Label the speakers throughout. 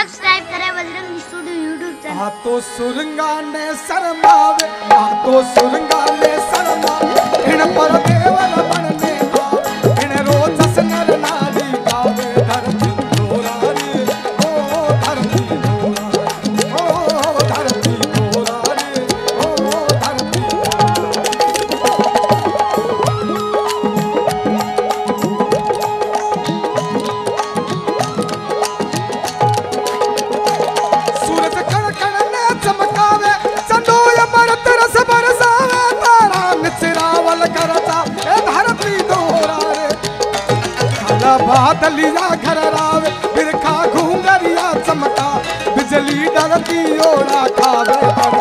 Speaker 1: Subscribe करें Bajrang studio YouTube channel
Speaker 2: आ तो सुरंगा ने शर्मावे आ तो सुरंगा ने शर्मावे इन पर काला बादलिया घर रावे बिरखा घूंगरिया चमका बिजली डरती ओड़ा खावे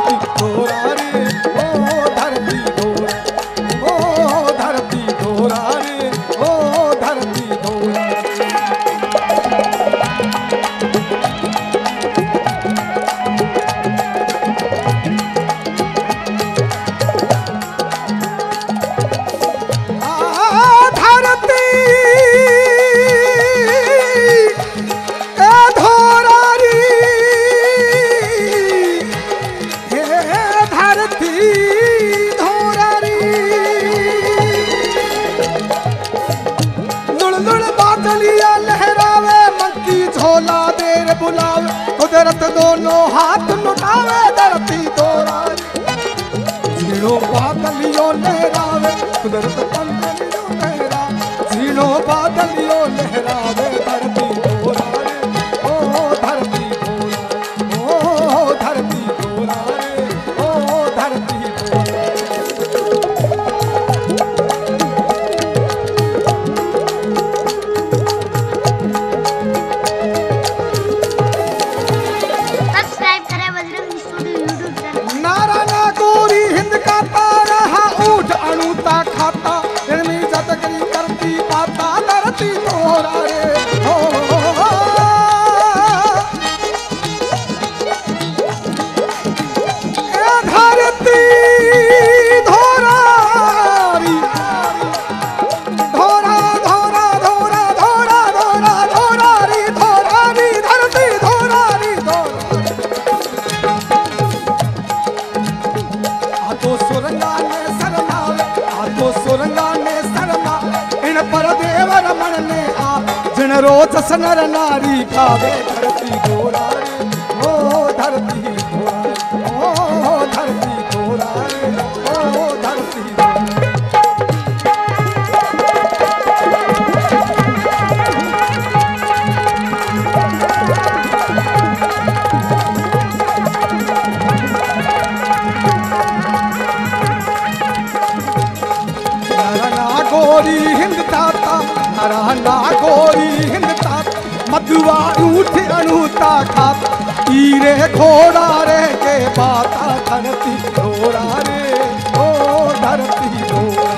Speaker 2: लुड़ बादलिया लहरावे मंकी झोला देर बुलावे कुदरत दोनों हाथ लुटावे धरती धोरारी झीणो बादलियो लहरावे कुदरत पंदलियो लहरा झीणो बादलियो लहरावे। i'm Tata Kari. रोज सनर नारी खावे धरती गोरारे नरना गोरी हिंदता मधुआ ऊठ अणुता खाता ईरे घोड़ा रे के बाता धरती घोड़ा रे। ओ, धरती घोड़ा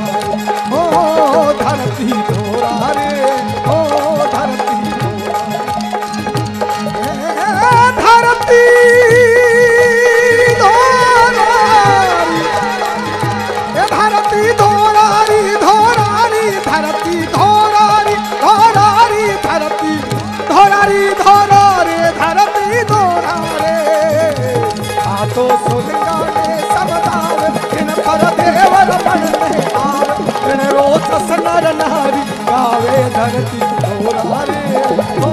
Speaker 2: धरती गावे धरती धोरारे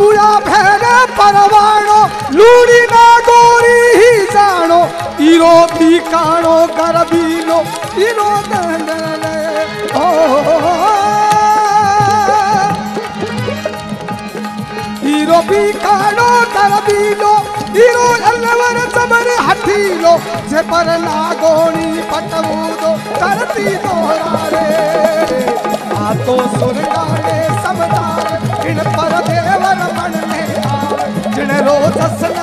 Speaker 2: आबुरा भेरे परवाणो, लूड़ी ना गोरी ही जानो इरो भी काणो गरबीनो इरो दंडले ओ, इरो भी काणो गरबीनो इरो अल्लवर समर हठीलो जे पर लागोणी पटवूदो करती दोरारे आ तो सुरगाने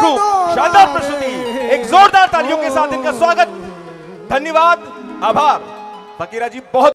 Speaker 2: खूब शानदार प्रस्तुति, एक जोरदार तालियों के साथ इनका स्वागत। धन्यवाद, आभार। फकीरा जी, बहुत